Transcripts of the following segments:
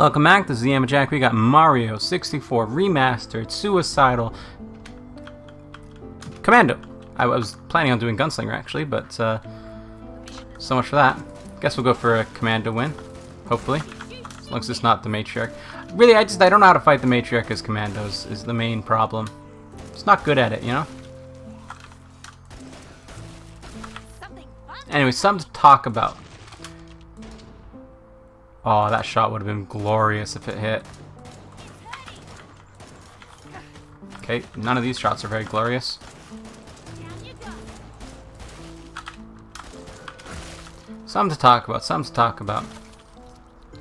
Welcome back, this is the Jack. We got Mario 64 Remastered, Suicidal, Commando. I was planning on doing Gunslinger actually, but uh, so much for that. Guess we'll go for a Commando win, hopefully. As long as it's not the Matriarch. Really, I just I don't know how to fight the Matriarch as Commandos is the main problem. It's not good at it, you know? Anyway, something to talk about. Oh, that shot would have been glorious if it hit. Okay, none of these shots are very glorious. Something to talk about, something to talk about.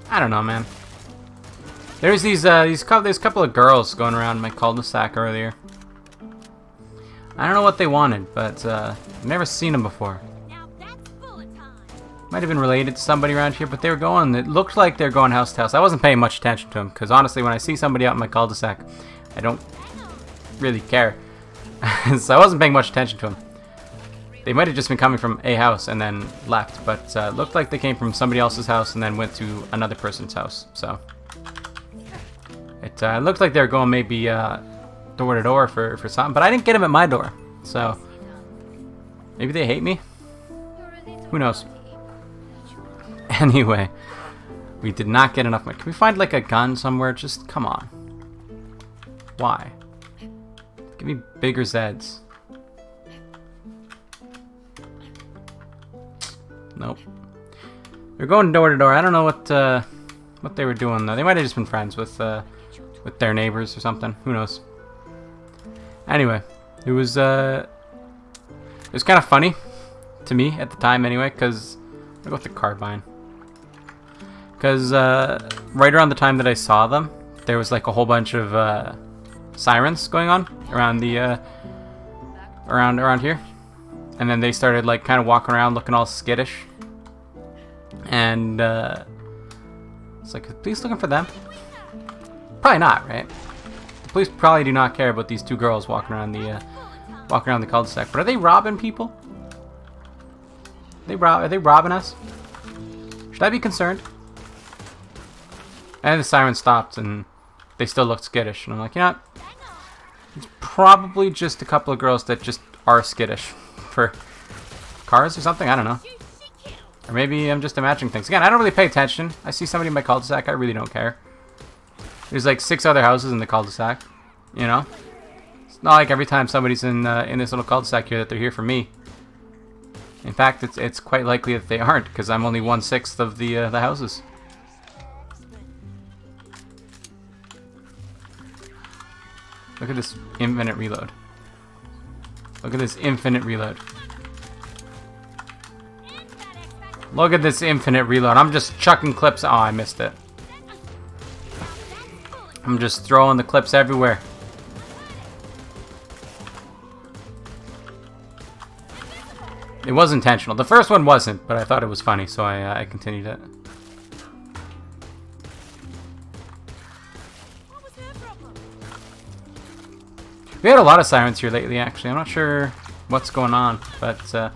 I don't know, man. There's these, uh, these couple, there's a couple of girls going around my cul-de-sac earlier. I don't know what they wanted, but, uh, I've never seen them before. Might have been related to somebody around here, but they were going, it looked like they were going house to house. I wasn't paying much attention to them, because honestly, when I see somebody out in my cul-de-sac, I don't really care. so I wasn't paying much attention to them. They might have just been coming from a house and then left, but uh, looked like they came from somebody else's house and then went to another person's house, so. It uh, looked like they were going maybe uh, door to door for, for something, but I didn't get them at my door, so. Maybe they hate me? Who knows? Anyway, we did not get enough money. Can we find like a gun somewhere? Just come on. Why? Give me bigger Zeds. Nope. They're going door to door. I don't know what uh, what they were doing though. They might have just been friends with uh, with their neighbors or something. Who knows? Anyway, it was uh, it was kind of funny to me at the time anyway, because I go with the carbine. Because uh, right around the time that I saw them, there was like a whole bunch of uh, sirens going on around the uh, around around here, and then they started like kind of walking around looking all skittish. And uh, it's like, police looking for them? Probably not, right? The police probably do not care about these two girls walking around the uh, walking around the cul-de-sac. But are they robbing people? Are they rob? Are they robbing us? Should I be concerned? And the siren stopped and they still looked skittish. And I'm like, you know? It's probably just a couple of girls that just are skittish for cars or something. I don't know. Or maybe I'm just imagining things. Again, I don't really pay attention. I see somebody in my cul-de-sac. I really don't care. There's like six other houses in the cul-de-sac. You know? It's not like every time somebody's in uh, in this little cul-de-sac here that they're here for me. In fact, it's it's quite likely that they aren't because I'm only one sixth of the uh, the houses. Look at this infinite reload. Look at this infinite reload. Look at this infinite reload. I'm just chucking clips. Oh, I missed it. I'm just throwing the clips everywhere. It was intentional. The first one wasn't, but I thought it was funny, so I, uh, I continued it. We had a lot of sirens here lately, actually. I'm not sure what's going on, but uh,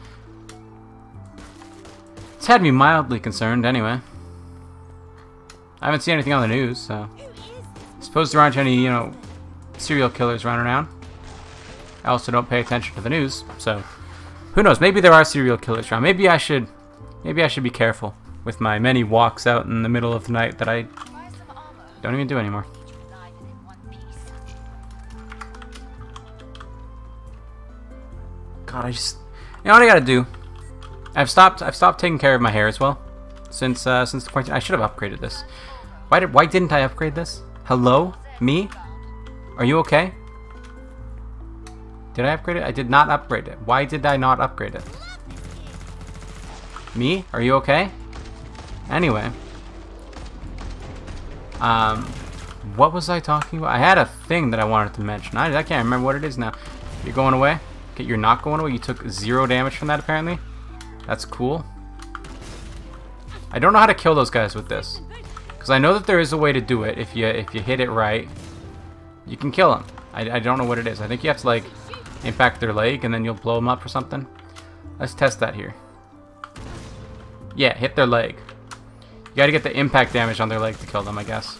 it's had me mildly concerned, anyway. I haven't seen anything on the news, so... I suppose there aren't any, you know, serial killers running around. I also don't pay attention to the news, so... Who knows, maybe there are serial killers around. Maybe I should... Maybe I should be careful with my many walks out in the middle of the night that I don't even do anymore. God, I just... You know what I gotta do? I've stopped I've stopped taking care of my hair as well. Since uh, since the quarantine. I should have upgraded this. Why did why didn't I upgrade this? Hello? Me? Are you okay? Did I upgrade it? I did not upgrade it. Why did I not upgrade it? Me? Are you okay? Anyway. Um, what was I talking about? I had a thing that I wanted to mention. I, I can't remember what it is now. You're going away? Okay, you're not going away. You took zero damage from that, apparently. That's cool. I don't know how to kill those guys with this. Because I know that there is a way to do it. If you if you hit it right, you can kill them. I, I don't know what it is. I think you have to, like, impact their leg and then you'll blow them up or something. Let's test that here. Yeah, hit their leg. You gotta get the impact damage on their leg to kill them, I guess.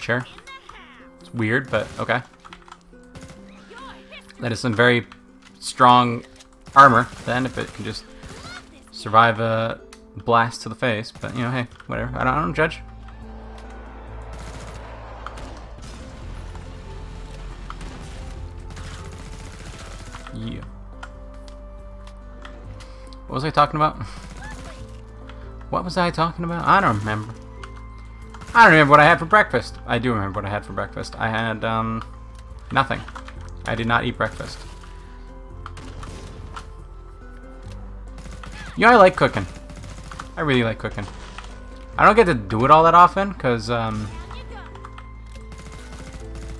Sure. It's weird, but okay. That is some very strong armor, then, if it can just survive a blast to the face. But, you know, hey, whatever. I don't, I don't judge. Yeah. What was I talking about? What was I talking about? I don't remember. I don't remember what I had for breakfast. I do remember what I had for breakfast. I had, um, nothing. I did not eat breakfast. You know, I like cooking. I really like cooking. I don't get to do it all that often, because, um,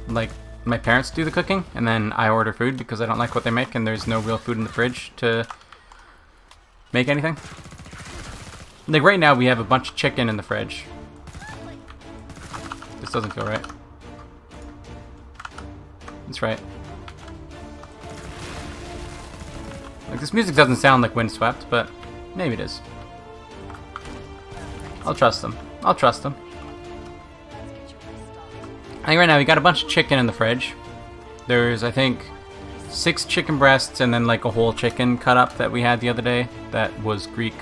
like, my parents do the cooking, and then I order food because I don't like what they make, and there's no real food in the fridge to make anything. Like, right now, we have a bunch of chicken in the fridge. This doesn't feel right. That's right. Like, this music doesn't sound like Vindsvept, but maybe it is. I'll trust them. I'll trust them. I think right now we got a bunch of chicken in the fridge. There's, I think, six chicken breasts and then like a whole chicken cut up that we had the other day that was Greek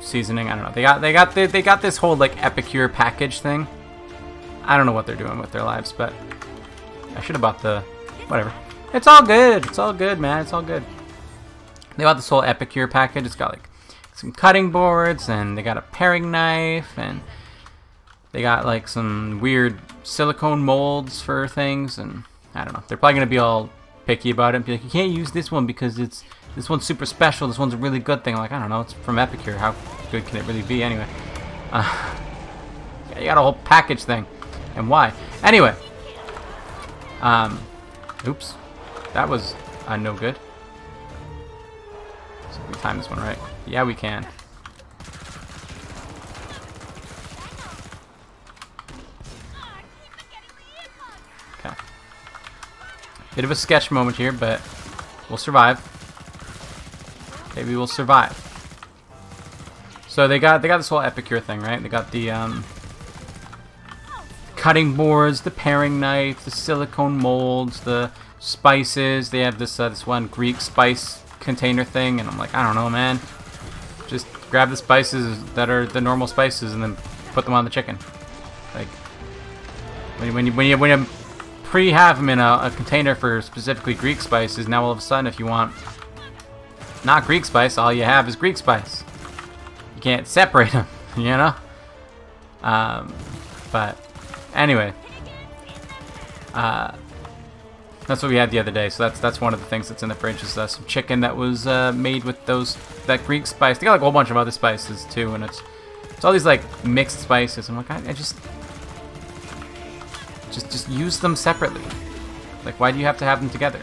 seasoning. I don't know. They got they got they, they got this whole like epicure package thing. I don't know what they're doing with their lives, but I should have bought the whatever. It's all good. It's all good, man. It's all good. They bought this whole epicure package. It's got like some cutting boards and they got a paring knife and they got like some weird silicone molds for things, and I don't know. They're probably gonna be all picky about it and be like, you can't use this one because it's this one's super special. This one's a really good thing. I'm like, I don't know. It's from Epicure. How good can it really be anyway? Uh, you got a whole package thing, and why? Anyway, um, oops, that was uh, no good. We time this one right. Yeah, we can. Okay. Bit of a sketch moment here, but we'll survive. Maybe we'll survive. So they got they got this whole epicure thing, right? They got the um, cutting boards, the paring knife, the silicone molds, the spices. They have this uh, this one Greek spice container thing, and I'm like, I don't know, man. Just grab the spices that are the normal spices and then put them on the chicken. Like when you when you when you, when you pre-have them in a, a, container for specifically Greek spices. Now all of a sudden, if you want not Greek spice, all you have is Greek spice. You can't separate them, you know? Um, but anyway, uh, that's what we had the other day. So that's that's one of the things that's in the fridge is uh, some chicken that was uh, made with those that Greek spice. They got like a whole bunch of other spices too, and it's it's all these like mixed spices. I'm like, I, I just just just use them separately. Like why do you have to have them together?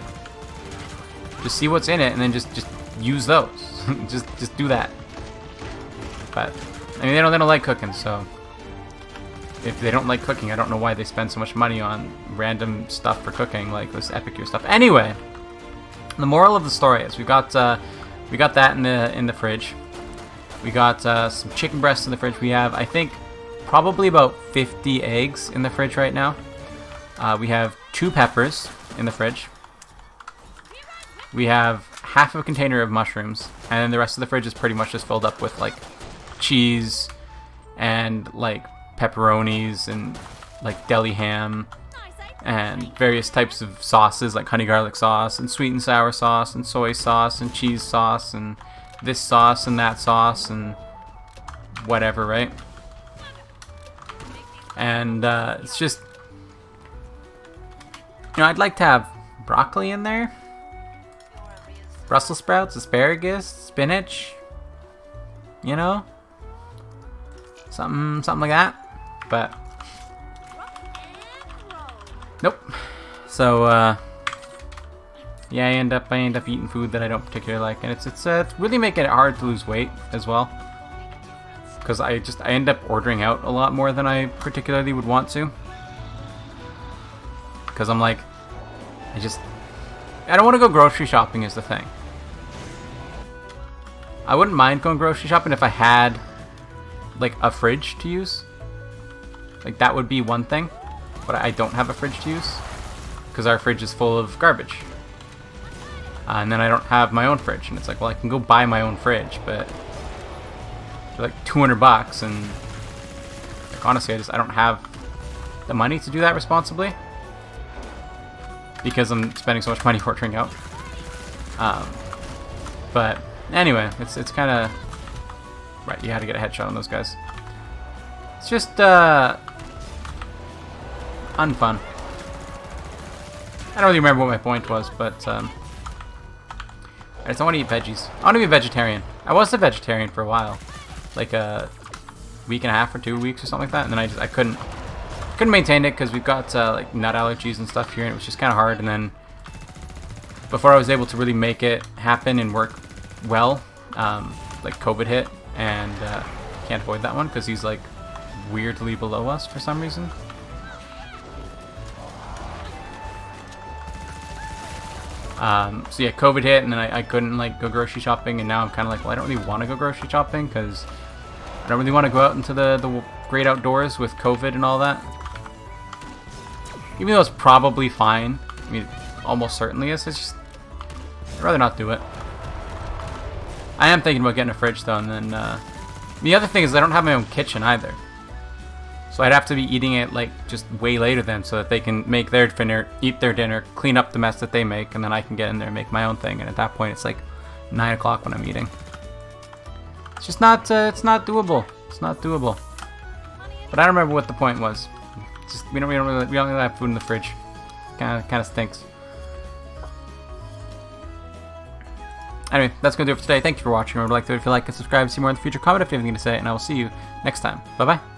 Just see what's in it and then just just use those. just just do that. But I mean they don't they don't like cooking, so if they don't like cooking, I don't know why they spend so much money on random stuff for cooking, like this Epicure stuff. Anyway, the moral of the story is we got uh, we got that in the in the fridge. We got uh, some chicken breasts in the fridge. We have, I think, probably about 50 eggs in the fridge right now. Uh, we have two peppers in the fridge. We have half of a container of mushrooms, and then the rest of the fridge is pretty much just filled up with like cheese and like pepperonis and like deli ham and various types of sauces like honey garlic sauce and sweet and sour sauce and soy sauce and cheese sauce and this sauce and that sauce and whatever, right? And uh, it's just you know, I'd like to have broccoli in there. Brussels sprouts, asparagus, spinach. You know? Something something like that. But Nope. So uh yeah, I end up I end up eating food that I don't particularly like, and it's it's uh, it's really making it hard to lose weight as well. Because I just I end up ordering out a lot more than I particularly would want to because I'm like, I just, I don't want to go grocery shopping is the thing. I wouldn't mind going grocery shopping if I had like a fridge to use. Like that would be one thing, but I don't have a fridge to use because our fridge is full of garbage. Uh, and then I don't have my own fridge, and it's like, well, I can go buy my own fridge, but like 200 bucks, and like, honestly, I just I don't have the money to do that responsibly because I'm spending so much money ordering out. Um, but anyway, it's it's kind of right. You had to get a headshot on those guys. It's just uh, unfun. I don't really remember what my point was, but um, I just want to eat veggies. I want to be a vegetarian. I was a vegetarian for a while, like a week and a half or two weeks or something like that, and then I just I couldn't couldn't maintain it because we've got uh, like nut allergies and stuff here, and it was just kind of hard. And then before I was able to really make it happen and work well, um, like COVID hit, and uh, can't avoid that one because he's like weirdly below us for some reason. Um, so yeah, COVID hit, and then I, I, couldn't like go grocery shopping, and now I'm kind of like, well, I don't really want to go grocery shopping because I don't really want to go out into the the great outdoors with COVID and all that. Even though it's probably fine, I mean, almost certainly is. It's just I'd rather not do it. I am thinking about getting a fridge though, and then uh, the other thing is I don't have my own kitchen either. So I'd have to be eating it like just way later then so that they can make their dinner, eat their dinner, clean up the mess that they make, and then I can get in there and make my own thing. And at that point, it's like 9 o'clock when I'm eating. It's just not, uh, it's not doable. It's not doable. But I don't remember what the point was. Just, we don't, we don't really, we don't really have food in the fridge. Kind of, kind of stinks. Anyway, that's going to do it for today. Thank you for watching. Remember to like if you like and subscribe to see more in the future. Comment if you have anything to say, and I will see you next time. Bye-bye.